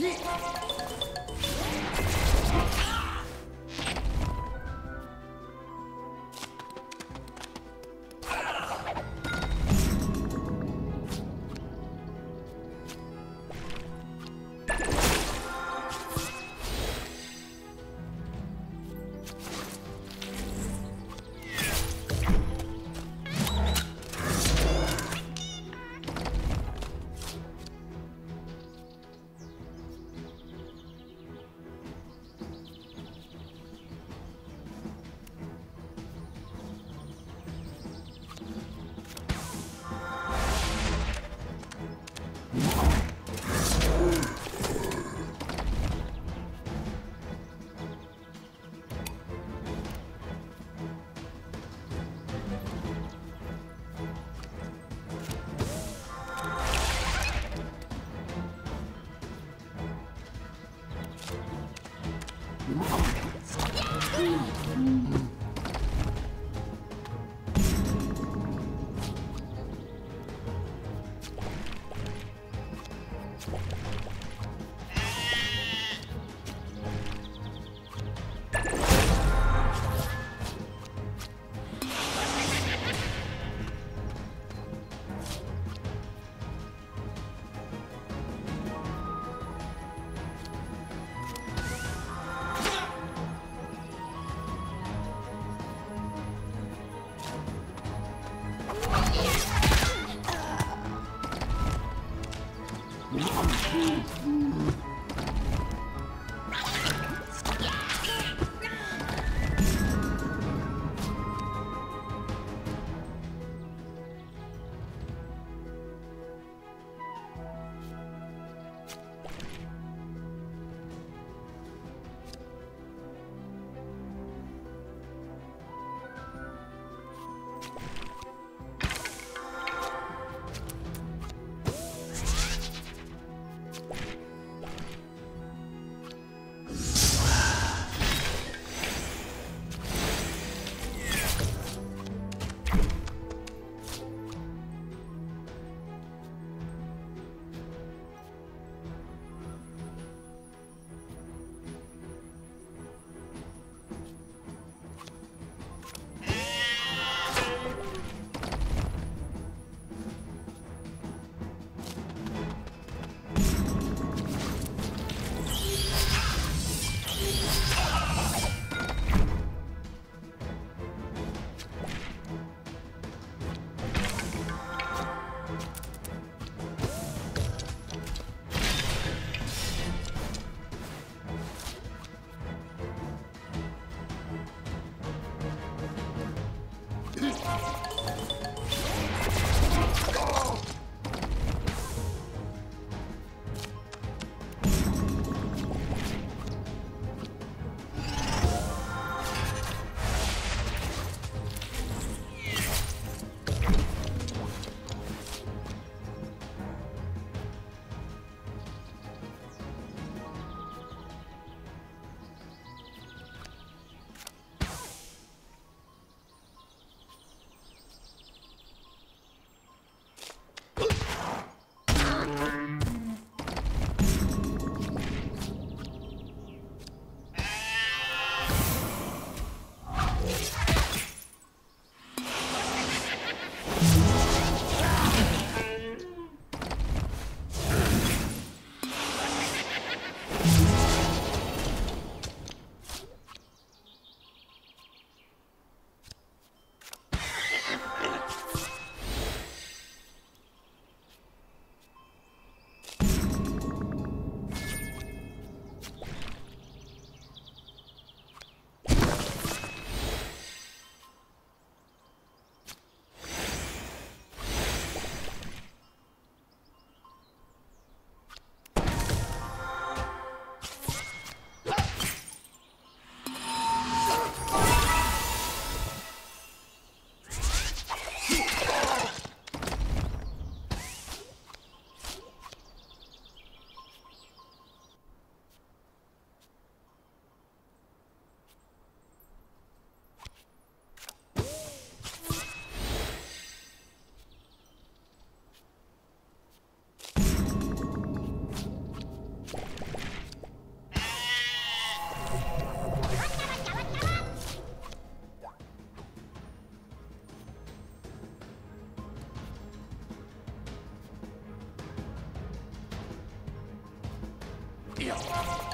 Hit! Yeah.